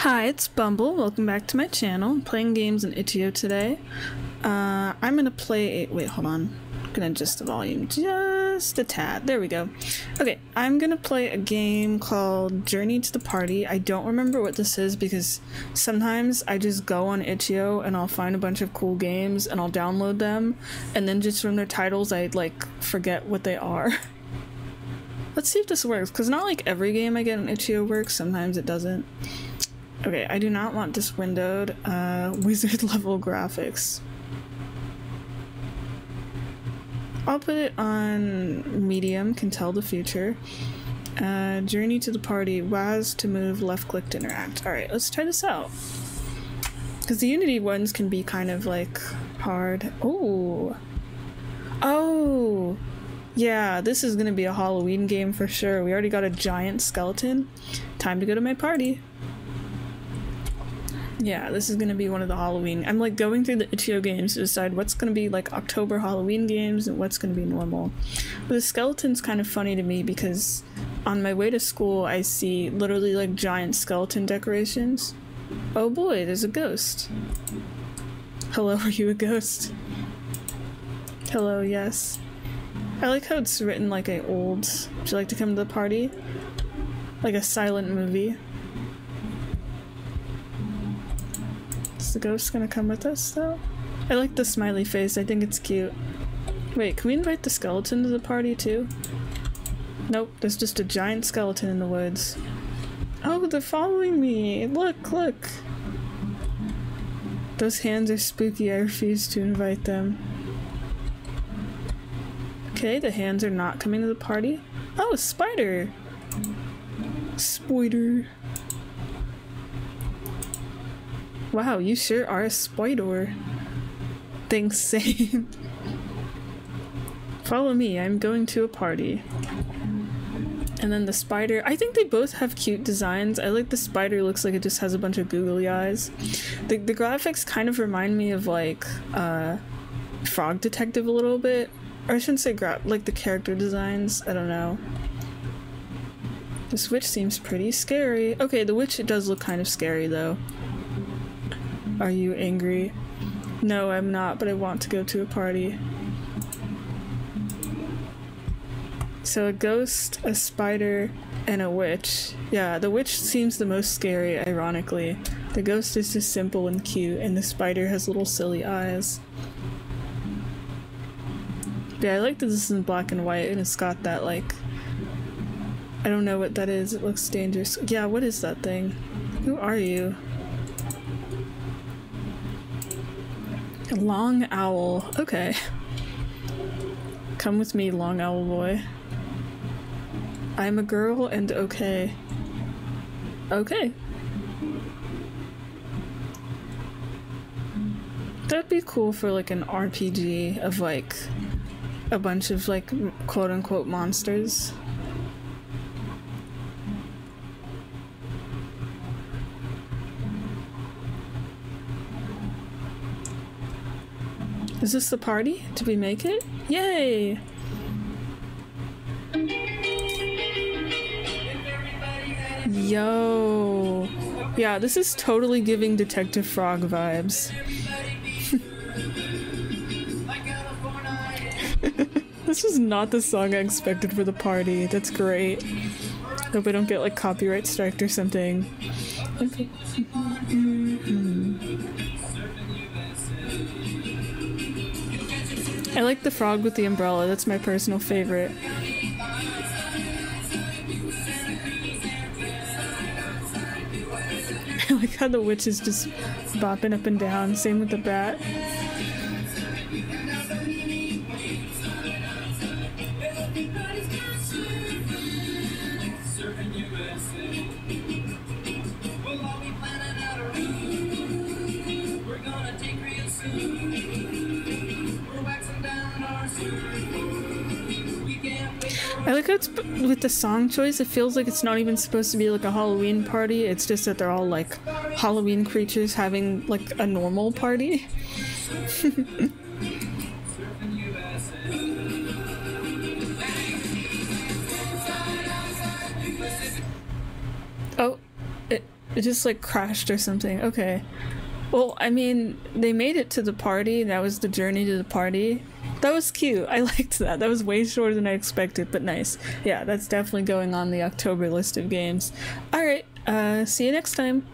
Hi, it's Bumble. Welcome back to my channel. I'm playing games in Itch.io today. Uh, I'm gonna play wait, hold on. I'm gonna adjust the volume just a tad. There we go. Okay, I'm gonna play a game called Journey to the Party. I don't remember what this is because sometimes I just go on Itch.io and I'll find a bunch of cool games and I'll download them and then just from their titles I like forget what they are. Let's see if this works, because not like every game I get on Itch.io works, sometimes it doesn't. Okay, I do not want this windowed. Uh, wizard level graphics. I'll put it on medium, can tell the future. Uh, journey to the party, WAS to move, left click to interact. Alright, let's try this out. Because the Unity ones can be kind of like hard. Oh! Oh! Yeah, this is gonna be a Halloween game for sure. We already got a giant skeleton. Time to go to my party. Yeah, this is gonna be one of the Halloween. I'm like going through the Itch.io games to decide what's gonna be like October Halloween games and what's gonna be normal. But the skeleton's kind of funny to me because on my way to school I see literally like giant skeleton decorations. Oh boy, there's a ghost. Hello, are you a ghost? Hello, yes. I like how it's written like a old. Would you like to come to the party? Like a silent movie. The ghost gonna come with us though? I like the smiley face, I think it's cute. Wait, can we invite the skeleton to the party too? Nope, there's just a giant skeleton in the woods. Oh, they're following me! Look, look! Those hands are spooky, I refuse to invite them. Okay, the hands are not coming to the party. Oh, a spider! Spider. Wow, you sure are a spider. Thanks, same. Follow me, I'm going to a party. And then the spider, I think they both have cute designs. I like the spider looks like it just has a bunch of googly eyes. The, the graphics kind of remind me of like uh, Frog Detective a little bit. Or I shouldn't say gra- like the character designs, I don't know. This witch seems pretty scary. Okay, the witch it does look kind of scary though. Are you angry? No, I'm not, but I want to go to a party. So a ghost, a spider, and a witch. Yeah, the witch seems the most scary, ironically. The ghost is just simple and cute, and the spider has little silly eyes. Yeah, I like that this is in black and white, and it's got that, like... I don't know what that is, it looks dangerous. Yeah, what is that thing? Who are you? Long owl. Okay. Come with me, long owl boy. I'm a girl and okay. Okay. That'd be cool for like an RPG of like a bunch of like quote unquote monsters. Is this the party? Did we make it? Yay! Yo. Yeah, this is totally giving Detective Frog vibes. this is not the song I expected for the party. That's great. Hope I don't get like copyright striked or something. Okay. I like the frog with the umbrella. That's my personal favorite. I like how the witch is just bopping up and down. Same with the bat. I like how it's with the song choice. It feels like it's not even supposed to be like a Halloween party. It's just that they're all like Halloween creatures having like a normal party. oh, it, It just like crashed or something. Okay. Well, I mean, they made it to the party. That was the journey to the party. That was cute. I liked that. That was way shorter than I expected, but nice. Yeah, that's definitely going on the October list of games. Alright, uh, see you next time.